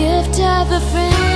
gift of a friend.